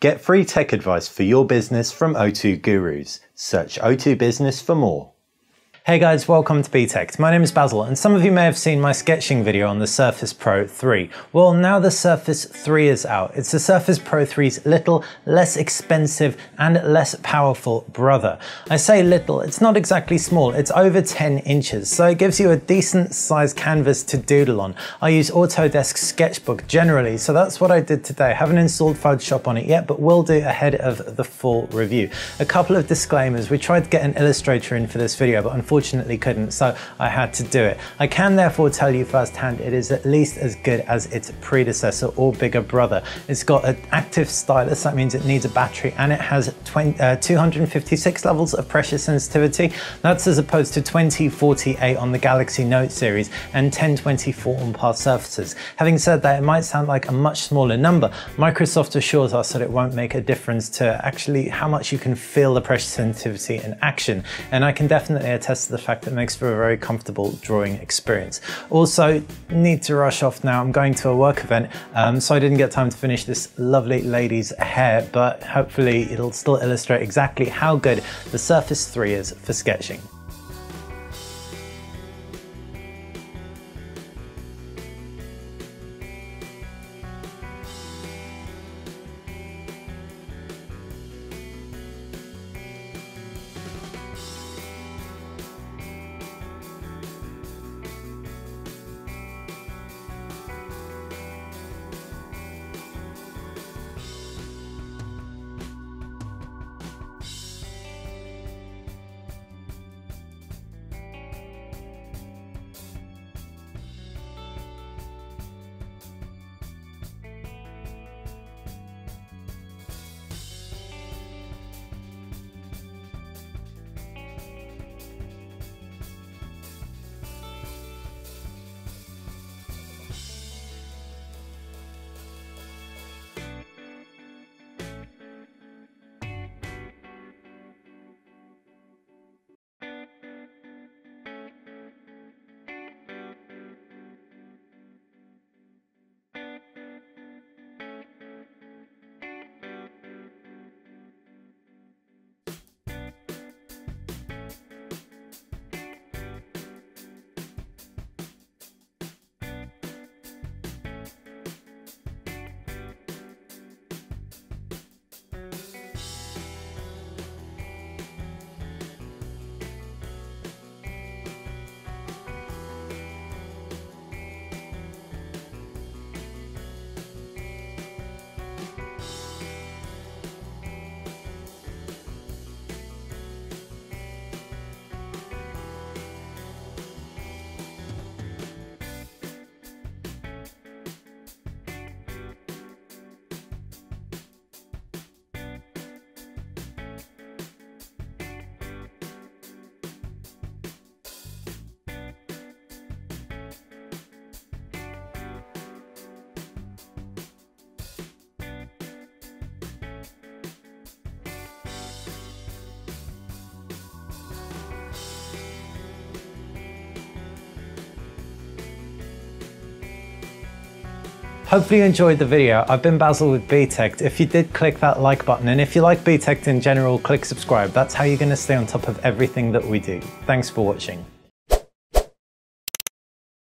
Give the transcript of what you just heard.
Get free tech advice for your business from O2 Gurus. Search O2 Business for more. Hey guys, welcome to Btekt. My name is Basil and some of you may have seen my sketching video on the Surface Pro 3. Well, now the Surface 3 is out. It's the Surface Pro 3's little, less expensive and less powerful brother. I say little, it's not exactly small, it's over 10 inches, so it gives you a decent sized canvas to doodle on. I use Autodesk Sketchbook generally, so that's what I did today. I haven't installed Photoshop on it yet, but will do ahead of the full review. A couple of disclaimers. We tried to get an illustrator in for this video, but unfortunately unfortunately couldn't, so I had to do it. I can therefore tell you firsthand it is at least as good as its predecessor or bigger brother. It's got an active stylus, that means it needs a battery, and it has 20, uh, 256 levels of pressure sensitivity. That's as opposed to 2048 on the Galaxy Note series and 1024 on past surfaces. Having said that, it might sound like a much smaller number. Microsoft assures us that it won't make a difference to actually how much you can feel the pressure sensitivity in action, and I can definitely attest to the fact that it makes for a very comfortable drawing experience. Also, need to rush off now. I'm going to a work event, um, so I didn't get time to finish this lovely lady's hair, but hopefully it'll still illustrate exactly how good the Surface 3 is for sketching. Hopefully you enjoyed the video. I've been Basil with Btekt. If you did, click that like button. And if you like Btekt in general, click subscribe. That's how you're gonna stay on top of everything that we do. Thanks for watching.